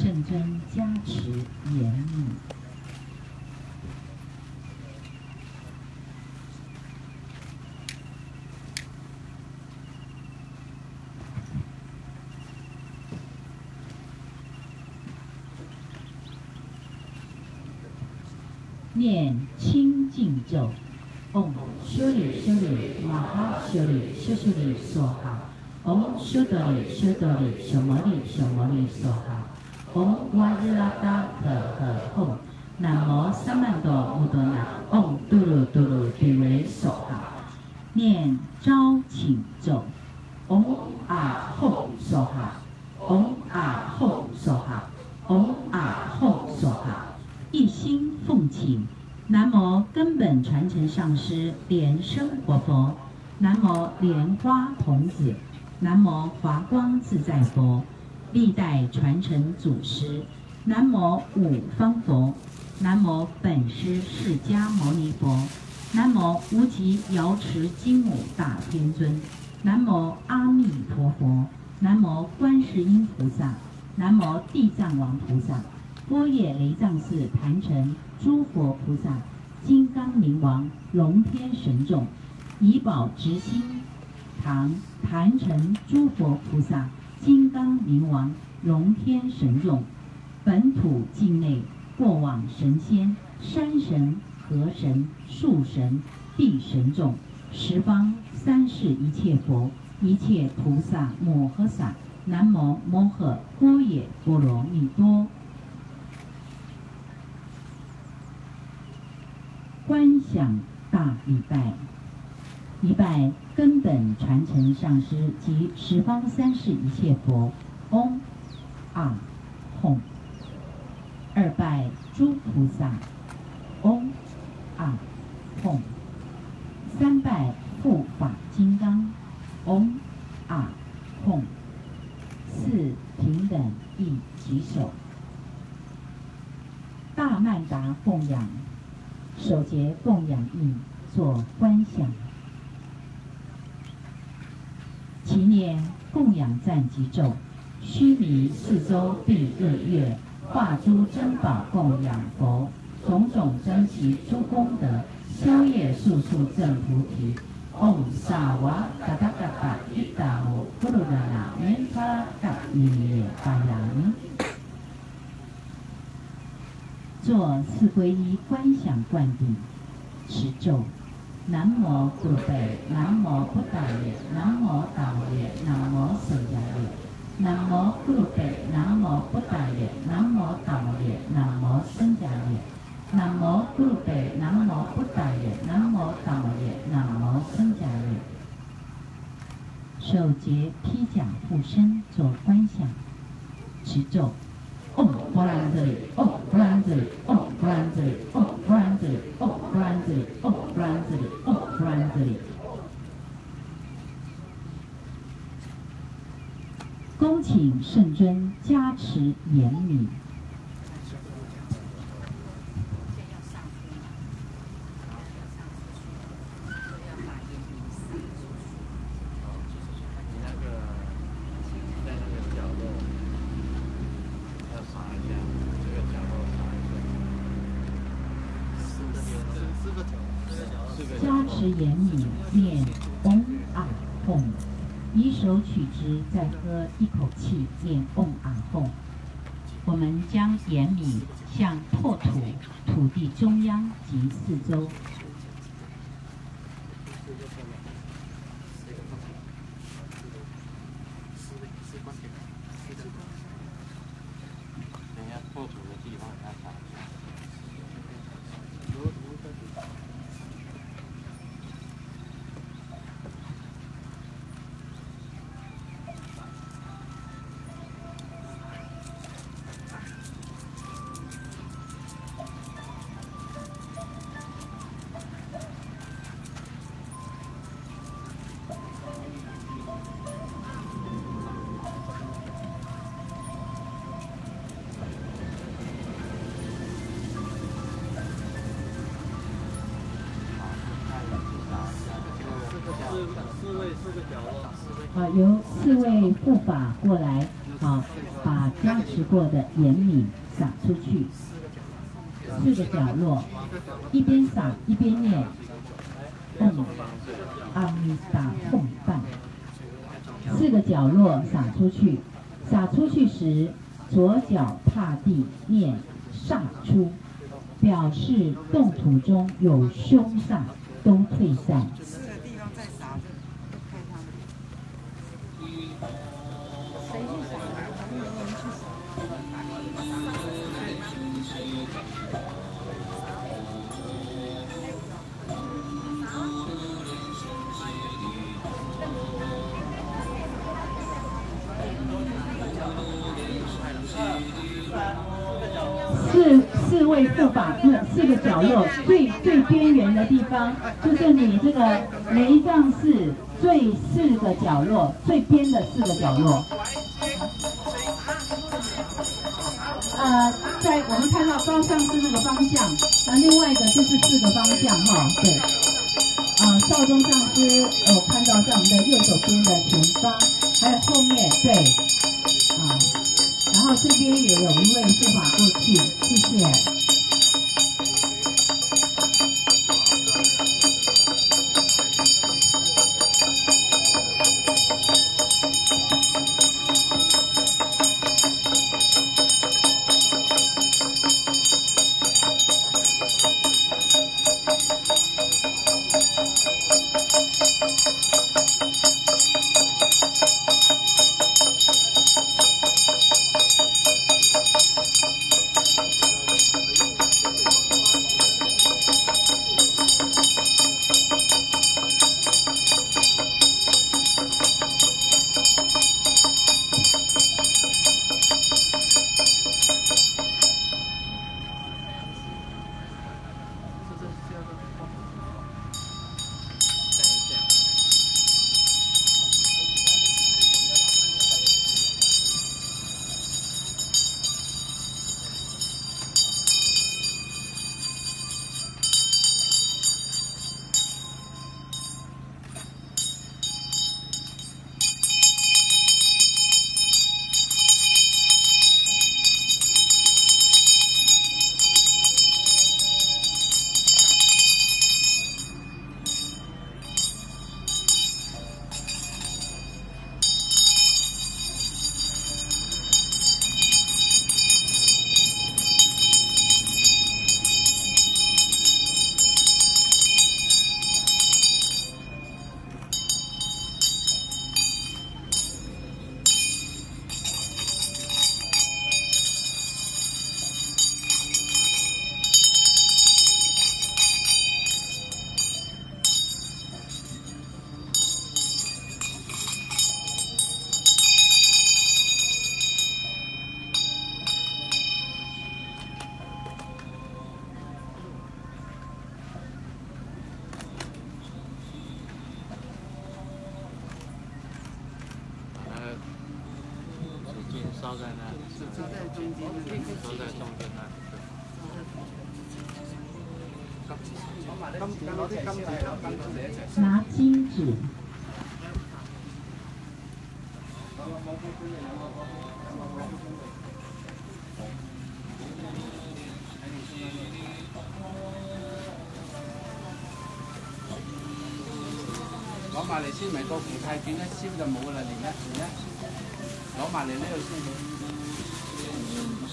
圣尊加持严密。念清净咒，嗡修利修利玛哈修利修修利梭哈，嗡修多利修多利修摩利修摩利梭哈，嗡瓦日拉达特呵吽，南无萨曼多乌多那，嗡嘟噜嘟噜嘟维梭哈，念招请咒，嗡啊吽梭哈，嗡啊吽梭哈，嗡啊吽梭哈。一心奉请，南无根本传承上师莲生活佛，南无莲花童子，南无华光自在佛，历代传承祖师，南无五方佛，南无本师释迦牟尼佛，南无无极瑶池金母大天尊，南无阿弥陀佛，南无观世音菩萨，南无地藏王菩萨。波野雷藏寺坛城诸佛菩萨、金刚明王、龙天神众，怡宝执心堂坛城诸佛菩萨、金刚明王、龙天神众，本土境内过往神仙、山神、河神、树神、地神众，十方三世一切佛、一切菩萨摩诃萨，南无摩诃波野波罗蜜多。观想大礼拜，一拜根本传承上师及十方三世一切佛，嗡啊吽；二拜诸菩萨，嗡啊吽；三拜护法金刚，嗡啊吽；四平等一举手，大曼达供养。首节供养印，做观想。其念供养赞及咒，须弥四周蔽日月，化诸珍宝供养佛，种种珍奇诸功德，消业速速证菩提。唵萨瓦达达达达伊达摩咕噜达那念发达尼耶巴扬。做四皈依观想灌顶持咒：南无古贝，南无不达耶，南无达摩耶，南无僧伽耶。南无古贝，南无不达耶，南无达摩耶，南无僧伽耶。南无古贝，南无布达耶，南无达摩耶，南无僧伽耶。手结披甲护身做观想持咒。哦，不然这里，哦，不然这里，哦，不然这里，哦，不然这里，哦，不然这里，哦，不然这里，哦，不然这里。恭请圣尊加持严明。加持严明，念嗡啊吽，以手取之，再喝一口气，念嗡啊吽。我们将严米向破土土地中央及四周。由四位护法过来好，把加持过的盐米撒出去。四个角落，一边撒一边念。嗯阿弥达吽饭。四个角落撒出去，撒出去时，左脚踏地念煞出，表示动土中有凶煞，都退散。位护法，那四个角落最最边缘的地方，就是你这个雷藏寺最四个角落最边的四个角落。呃，在我们看到高上是那个方向，那另外一个就是四个方向哈，对。啊，少中上师我看到在我们的右手边的前方，还有后面，对，啊。然后这边也有一位护法过去，谢谢。拿金纸。攞埋嚟先，咪個扶太卷一燒就冇啦，連一連一。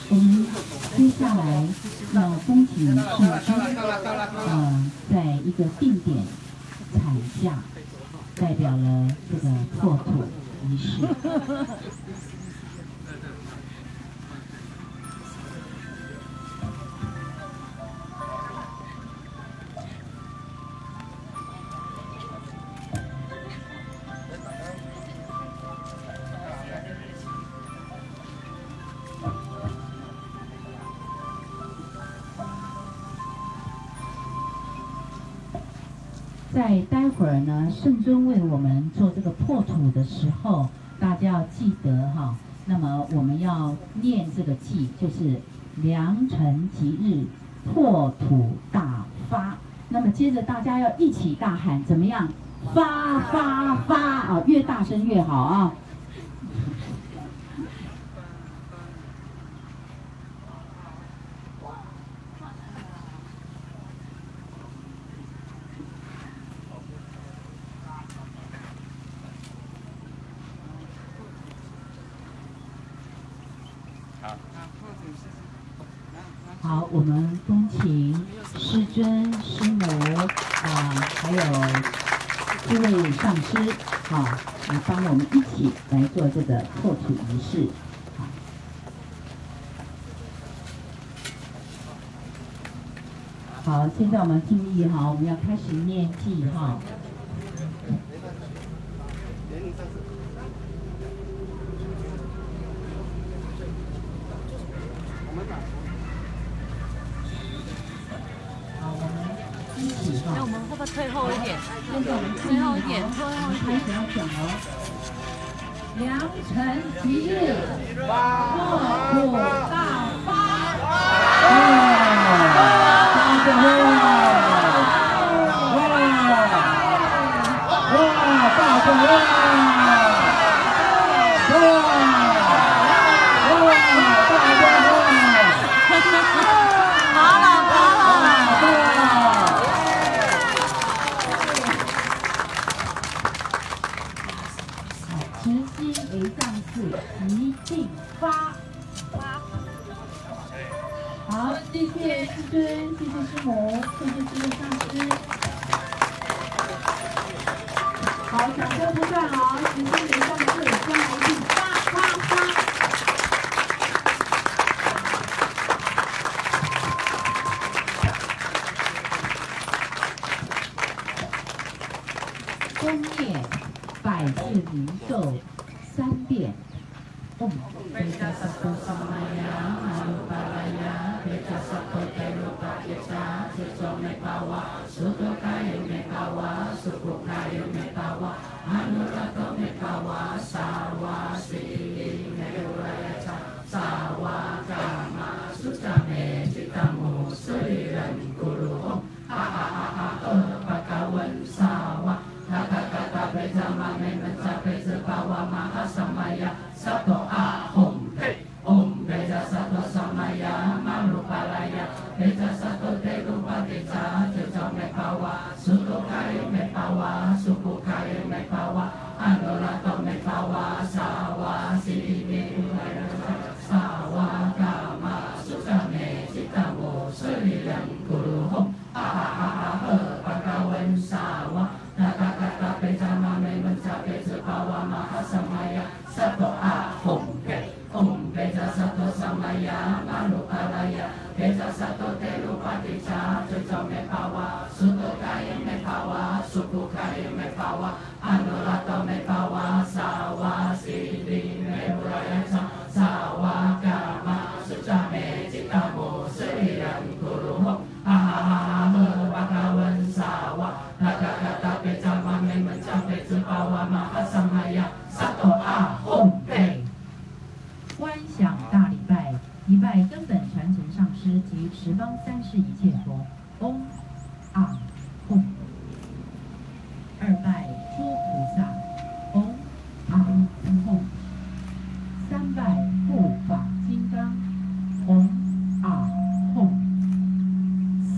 我们接下来要恭请圣师，呃，在一个定点产下，代表了这个破土仪式。在待会儿呢，圣尊为我们做这个破土的时候，大家要记得哈。那么我们要念这个记，就是良辰吉日破土大发。那么接着大家要一起大喊，怎么样？发发发啊！越大声越好啊！好，我们恭请师尊、师母啊，还有诸位上师啊，来帮我们一起来做这个破土仪式。好，现在我们敬意哈，我们要开始念记哈。我们会不会退后一点？现在我们退后一点，最后一点。开始要讲哦。良辰吉日，破土大发。哇！哇！哇！大家哇！哇！哇！大家好了好了，哇！直心为上次，一定发。好，谢谢师尊，谢谢师母，谢谢师尊上师。好，掌声不断哦，直心为上次，将来一定发发发。功业百字灵咒三遍。嘎达贝扎玛梅门扎贝兹巴瓦玛哈萨玛雅萨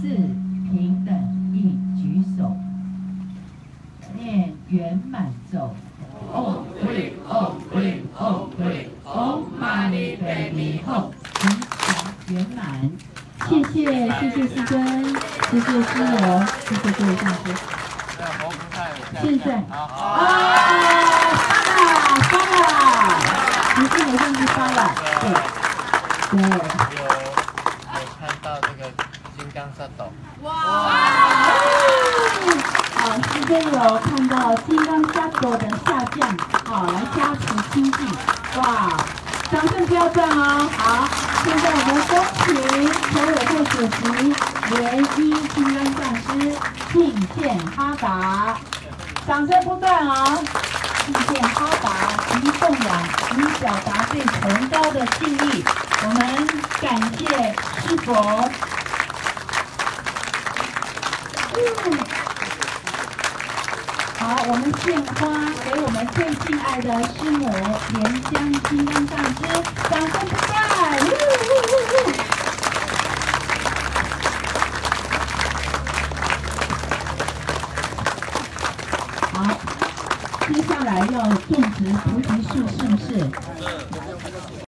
四平等一举手，念圆满咒。唵不灵，唵不灵，唵不灵，唵嘛呢呗咪吽，吉祥圆满。谢谢，谢谢师尊，谢谢师母，谢谢各位上师。现在啊，发了，发了，不是没上去发了，对，对。有有看到这个金刚萨斗，好，师尊有看到金刚萨埵的下降，好，来加持清净，哇，掌声不要断哦。好，现在我们恭请所有会主席联一金刚上师敬献哈达，掌声不断哦。敬献哈达，以供养，以表达对崇高的敬意。我们感谢师佛。好，我们献花给我们最敬爱的师母莲香金刚上师，掌声不断！好，接下来要种植菩提树，是不是？